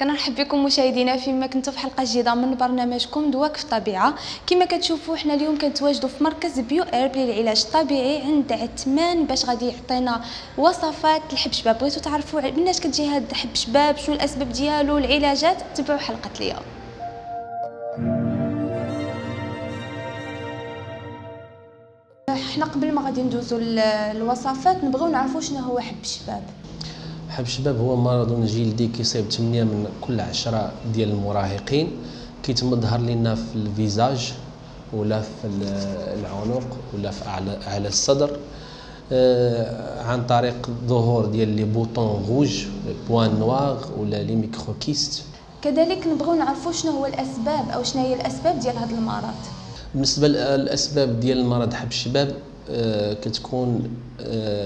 كنرحب بكم مشاهدينا فيما كنتوا في حلقة جديدة من برنامجكم دواك في الطبيعة. كما كتشوفوا حنا اليوم كنتواجدوا في مركز بيو ايرب للعلاج الطبيعي عند عثمان باش غادي يعطينا وصفات الحبشباب بغيتوا تعرفوا مناش كتجي هاد الحبشباب شنو الأسباب ديالو العلاجات؟ تبعوا حلقة اليوم حنا قبل ما غادي ندوزو الوصفات نبغيو نعرفوا شنو هو حب الشباب حب الشباب هو مرض جلدي كيصيب 8 من كل 10 ديال المراهقين. كيتم ظهر لنا في ال visage ولا في العنق ولا في اعلى أعلى الصدر. آه عن طريق ظهور ديال les boutons rouges points noirs ولا les microkystes. كذلك نبغيو نعرفوا شنو هو الأسباب أو شنو هي الأسباب ديال هذا المرض. بالنسبة للأسباب ديال المرض حب الشباب كتكون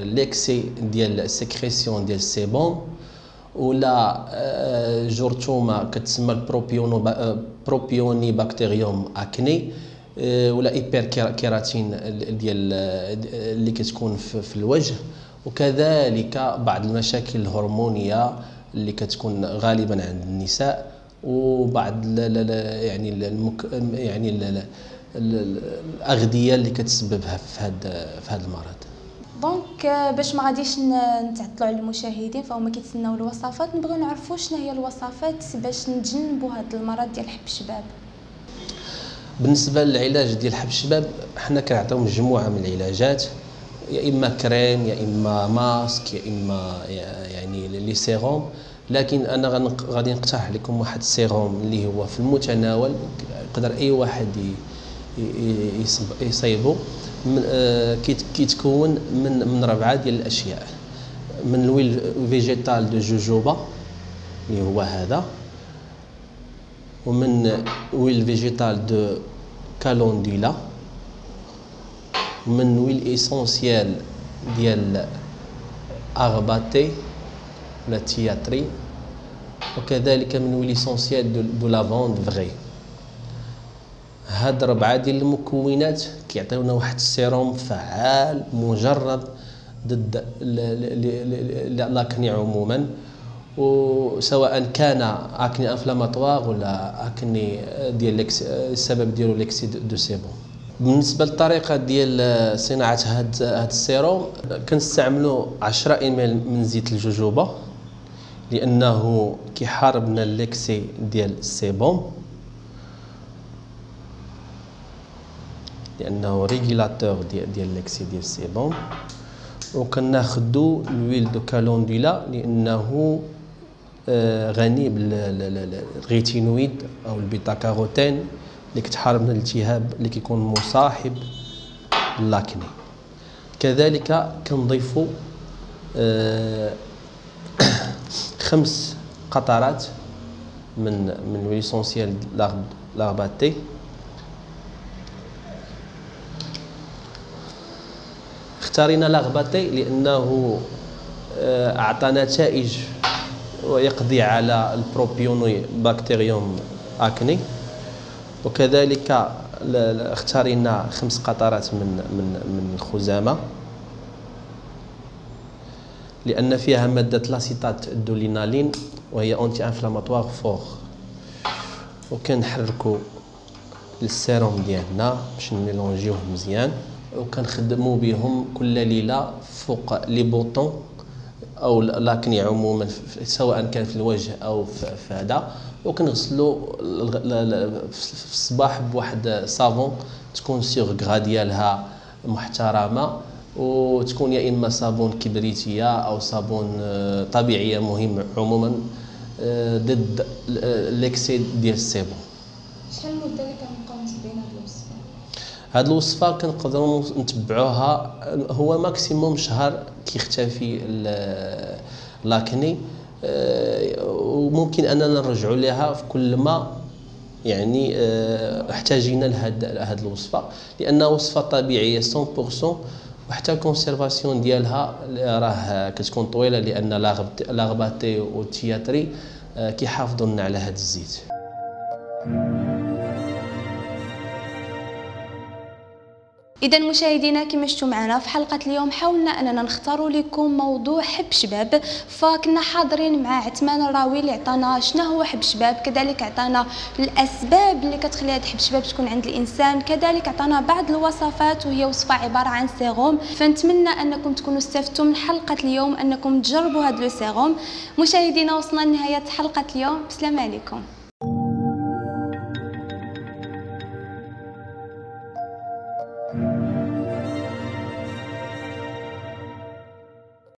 l'excès ديال ال sécrétion ديال ال sébum ولا جرثومه كتسمى ال propiono propionibacterium acnes ولا hyperkératine ديال اللي كتكون في الوجه وكذلك بعض المشاكل الهرمونيه اللي كتكون غالبا عند النساء وبعض يعني المك يعني الأغذية اللي كتسببها في هذا في هذا المرض. donc باش ما غاديش نتعطلوا على المشاهدين فهما كيتسناو الوصفات نبغيو نعرفوا شنو هي الوصفات باش نتجنبوا هذا المرض ديال حب الشباب. بالنسبة للعلاج ديال حب الشباب حنا كنعطيو مجموعة من العلاجات يا إما كريم يا إما ماسك يا إما يعني les sérums. لكن أنا غادي نقترح لكم واحد السيروم اللي هو في المتناول يقدر أي واحد يصيبه كيتكون من من ربعة ديال الأشياء. من ال huile végétale de jojoba اللي هو هذا. ومن huile végétale de calendula. ومن huile essentielle ديال arbre à thé ولا tea tree. وكذلك من huile essentielle de lavande فغي هاد ربعه ديال المكونات كيعطيونا واحد السيروم فعال مجرب ضد l'acné عموما. وسواء كان acné inflammatoire ولا acné ديال السبب ديالو l'excès de sébum. بالنسبة للطريقة ديال صناعة هاد هاد السيروم كنستعملوا 10 ام من زيت الجوجوبا لأنه كيحاربنا ال l'excès ديال ال sébum لأنه régulateur ديال ديال l'excès ديال ال sébum وكناخذوا ال huile de calendula لأنه غني بال rétinoïdes أو ال bêta-carotène اللي كتحارب من الالتهاب اللي كيكون مصاحب لل acné. كذلك كنضيفوا خمس قطرات من من l'essentielle l'arbre à thé اختارينا l'arbre à thé لأنه اعطى نتائج ويقضي على ال Propionibacterium acnes. وكذلك اختارينا خمس قطرات من من من الخزامة. لأن فيها مادة l'acétate de linalyle وهي anti-inflammatoire fort. وكنحركوا السيروم ديالنا باش نميلونجيوه مزيان. وكنخدموا بهم كل ليلة فوق les boutons أو l'acné عموما سواء كان في الوجه أو في هذا. وكنغسلوا في الصباح بواحد صابون تكون سيغ ديالها محترمة وتكون يا إما صابون كبريتية أو صابون طبيعية مهم عموما ضد l'excès ديال ال sébum. شحال المدة اللي كنبقاو متبعين هاد الوصفه هاد الوصفة كنقدروا نتبعوها هو maximum شهر كيختفي لاكني وممكن أننا نرجعوا لها في كل ما يعني احتاجينا لهاد هاد الوصفة لأنها وصفة طبيعية 100% وحتى الكونسيرفاسيون ديالها راه كتكون طويلة لأن لاغباتي والتياتري كيحافظوا لنا على هاد الزيت. اذا مشاهدينا كما شفتوا معنا في حلقة اليوم حاولنا أننا نختاروا لكم موضوع حب شباب. فكنا حاضرين مع عثمان الراوي اللي عطانا شنو هو حب شباب كذلك عطانا الأسباب اللي كتخلي هذا حب شباب تكون عند الإنسان كذلك عطانا بعض الوصفات وهي وصفة عبارة عن سيروم. فنتمنى أنكم تكونوا استفدتوا من حلقة اليوم أنكم تجربوا هذا لو مشاهدينا وصلنا لنهاية حلقة اليوم. بسلام عليكم.